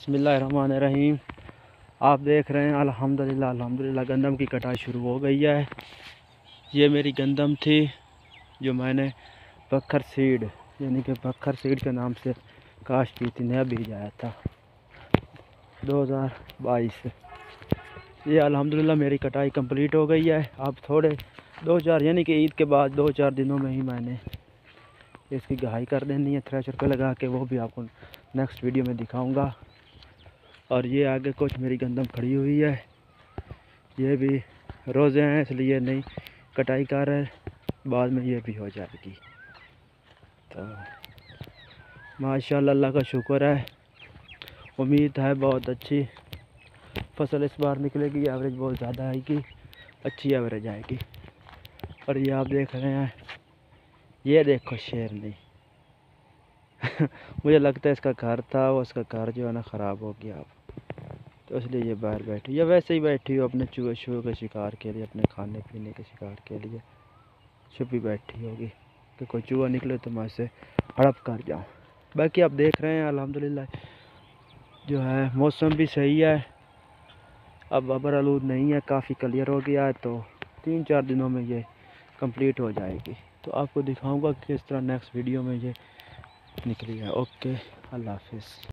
बसमीम आप देख रहे हैं, अल्हम्दुलिल्लाह अल्हम्दुलिल्लाह, गंदम की कटाई शुरू हो गई है। ये मेरी गंदम थी, जो मैंने बखर सीड, यानी कि बखर सीड के नाम से काश की थी, नया बीज आया था। 2022 ये अल्हम्दुलिल्लाह मेरी कटाई कंप्लीट हो गई है। अब थोड़े दो चार, यानी कि ईद के बाद दो चार दिनों में ही मैंने इसकी गहाई कर देनी है, थ्रेशर पे लगा के, वो भी आपको नेक्स्ट वीडियो में दिखाऊँगा। और ये आगे कुछ मेरी गंदम खड़ी हुई है। ये भी रोज़े हैं, इसलिए नहीं, कटाई कर रहे बाद में ये भी हो जाएगी। तो माशाल्लाह अल्लाह का शुक्र है। उम्मीद है बहुत अच्छी फ़सल इस बार निकलेगी एवरेज बहुत ज़्यादा आएगी, अच्छी एवरेज आएगी। और ये आप देख रहे हैं, ये देखो शेर नहीं। मुझे लगता है इसका घर था वो इसका घर जो है ना ख़राब हो गया अब। तो इसलिए ये बाहर बैठी, या वैसे ही बैठी हो अपने चूहे शूहे के शिकार के लिए, अपने खाने पीने के शिकार के लिए। छुपी बैठी होगी कि कोई चूहा निकले तो मैं इसे हड़प कर जाऊँ। बाकी आप देख रहे हैं, अल्हम्दुलिल्लाह, जो है, मौसम भी सही है। अब बबर आलूद नहीं है, काफ़ी क्लियर हो गया है तो तीन चार दिनों में ये कंप्लीट हो जाएगी। तो आपको दिखाऊँगा किस तरह नेक्स्ट वीडियो में ये निकली है। ओके, अल्लाह हाफिज़।